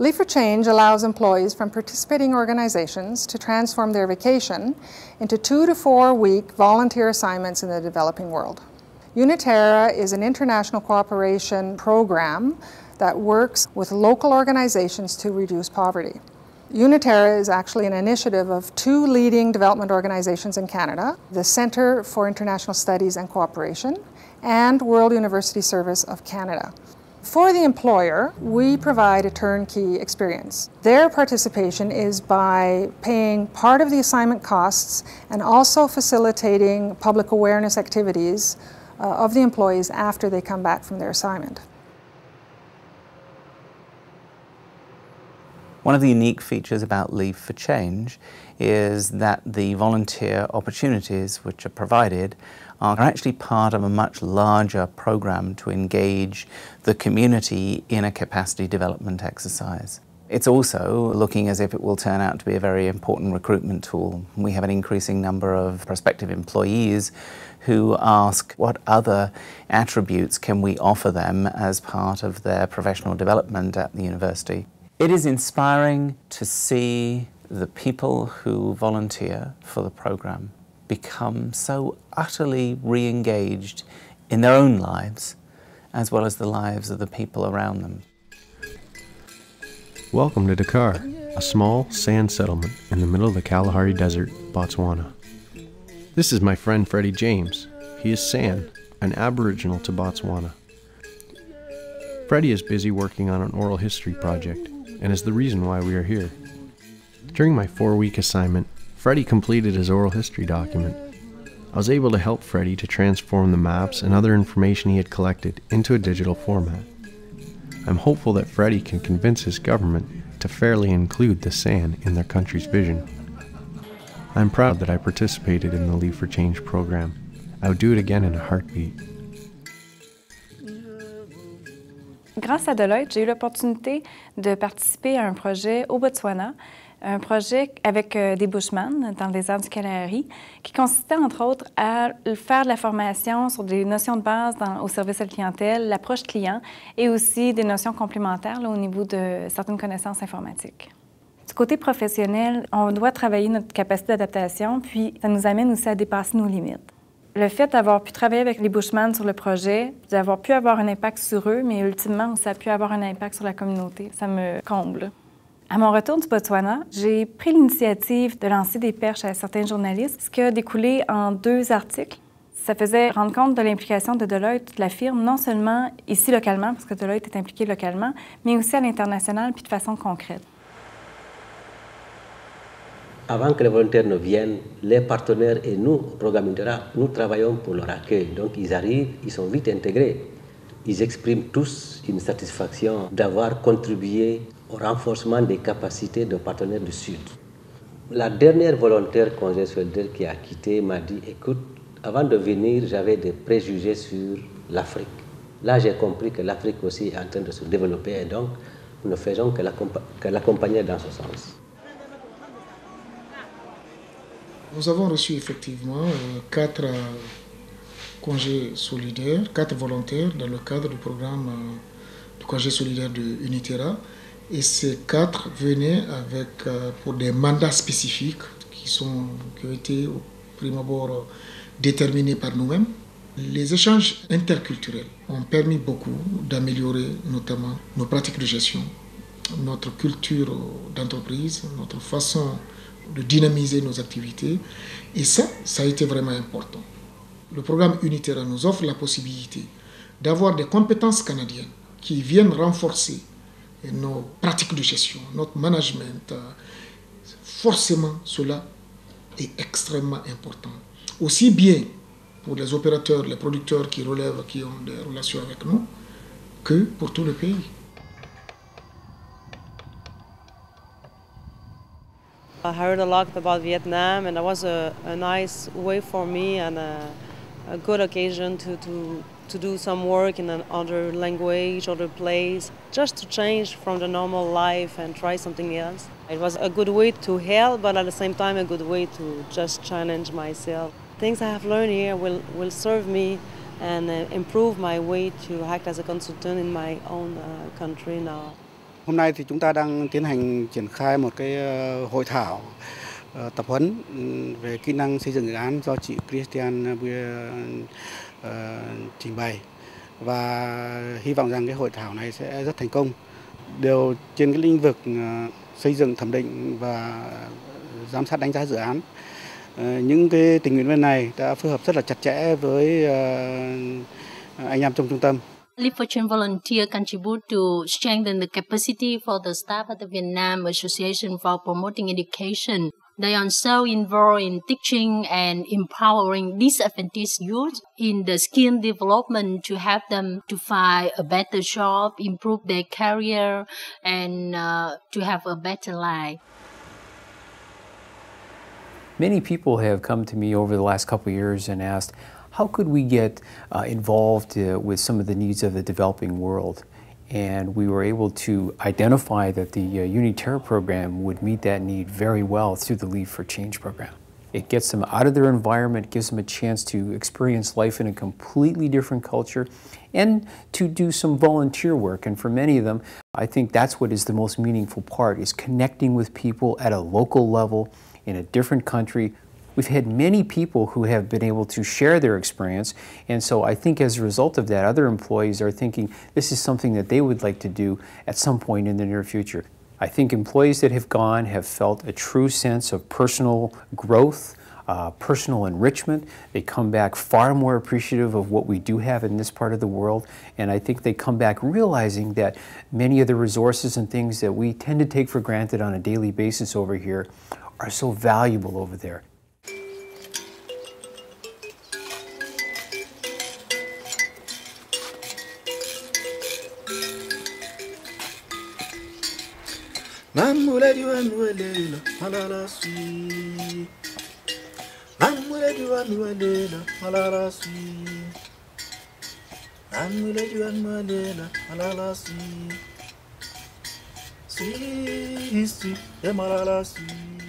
Leave for Change allows employees from participating organizations to transform their vacation into two to four week volunteer assignments in the developing world. Uniterra is an international cooperation program that works with local organizations to reduce poverty. Uniterra is actually an initiative of two leading development organizations in Canada, the Centre for International Studies and Cooperation and World University Service of Canada. For the employer, we provide a turnkey experience. Their participation is by paying part of the assignment costs and also facilitating public awareness activities uh, of the employees after they come back from their assignment. One of the unique features about Leave for Change is that the volunteer opportunities which are provided are actually part of a much larger program to engage the community in a capacity development exercise. It's also looking as if it will turn out to be a very important recruitment tool. We have an increasing number of prospective employees who ask what other attributes can we offer them as part of their professional development at the university. It is inspiring to see the people who volunteer for the program become so utterly re engaged in their own lives as well as the lives of the people around them. Welcome to D'Kar, a small sand settlement in the middle of the Kalahari Desert, Botswana. This is my friend Freddie James. He is San, an Aboriginal to Botswana. Freddie is busy working on an oral history project and is the reason why we are here. During my four week assignment, Freddie completed his oral history document. I was able to help Freddie to transform the maps and other information he had collected into a digital format. I'm hopeful that Freddie can convince his government to fairly include the San in their country's vision. I'm proud that I participated in the Leave for Change program. I would do it again in a heartbeat. Grâce à Deloitte, j'ai eu l'opportunité de participer à un projet au Botswana, un projet avec euh, des Bushmen dans le désert du Kalahari, qui consistait entre autres à faire de la formation sur des notions de base au service à la clientèle, l'approche client et aussi des notions complémentaires au niveau de certaines connaissances informatiques. Du côté professionnel, on doit travailler notre capacité d'adaptation, puis ça nous amène aussi à dépasser nos limites le fait d'avoir pu travailler avec les Bushman sur le projet, d'avoir pu avoir un impact sur eux, mais ultimement, ça a pu avoir un impact sur la communauté. Ça me comble. À mon retour du Botswana, j'ai pris l'initiative de lancer des perches à certains journalistes, ce qui a découlé en deux articles. Ça faisait rendre compte de l'implication de Deloitte, de la firme, non seulement ici localement, parce que Deloitte est impliqué localement, mais aussi à l'international, puis de façon concrète. avant que les volontaires ne viennent, les partenaires et nous, Programme Intera, nous travaillons pour leur accueil. Donc ils arrivent, ils sont vite intégrés. Ils expriment tous une satisfaction d'avoir contribué au renforcement des capacités de partenaires du Sud. La dernière volontaire congé soldaire qui a quitté m'a dit, écoute, avant de venir, j'avais des préjugés sur l'Afrique. Là, j'ai compris que l'Afrique aussi est en train de se développer et donc nous ne faisons que l'accompagner dans ce sens. Nous avons reçu effectivement euh, quatre euh, congés solidaires, quatre volontaires dans le cadre du programme euh, du congé solidaire de Unitera. Et ces quatre venaient avec, pour des mandats spécifiques qui, sont, ont été au prime abord déterminés par nous-mêmes. Les échanges interculturels ont permis beaucoup d'améliorer notamment nos pratiques de gestion, notre culture d'entreprise, notre façon de dynamiser nos activités. Et ça, ça a été vraiment important. Le programme Unitaire nous offre la possibilité d'avoir des compétences canadiennes qui viennent renforcer nos pratiques de gestion, notre management. Forcément, cela est extrêmement important. Aussi bien pour les opérateurs, les producteurs qui relèvent, qui ont des relations avec nous, que pour tout le pays. I heard a lot about Vietnam, and it was a, a nice way for me and a, a, good occasion to, to, to do some work in another language, other place, just to change from the normal life and try something else. It was a good way to help, but at the same time, a good way to just challenge myself. Things I have learned here will, will serve me and uh, improve my way to act as a consultant in my own uh, country now. Hôm nay thì chúng ta đang tiến hành triển khai một cái hội thảo Ờ, tập huấn ừ, về kỹ năng xây dựng dự án do chị Christian ờ, ờ, trình bày. Và hy vọng rằng cái hội thảo này sẽ rất thành công. Đều trên cái lĩnh vực xây dựng, thẩm định và giám sát đánh giá dự án. Những cái tình nguyện viên này đã phối hợp rất là chặt chẽ với anh em trong trung tâm. Leap for Change volunteer contribute to strengthen the capacity for the staff at the Vietnam Association for Promoting Education. They are so involved in teaching and empowering disadvantaged youth in the skill development to help them to find a better job, improve their career, and uh, to have a better life. Many people have come to me over the last couple of years and asked, how could we get uh, involved uh, with some of the needs of the developing world? And we were able to identify that the uh, Uniterra program would meet that need very well through the Leave for Change program. It gets them out of their environment, gives them a chance to experience life in a completely different culture, and to do some volunteer work. And for many of them, I think that's what is the most meaningful part, is connecting with people at a local level in a different country We've had many people who have been able to share their experience, and so I think as a result of that, other employees are thinking this is something that they would like to do at some point in the near future. I think employees that have gone have felt a true sense of personal growth, uh, personal enrichment. They come back far more appreciative of what we do have in this part of the world, and I think they come back realizing that many of the resources and things that we tend to take for granted on a daily basis over here are so valuable over there. Namuledi wanuelela malala swi Namuledi wanuelela malala swi Namuledi wanuelela malala swi Swi swi e malala swi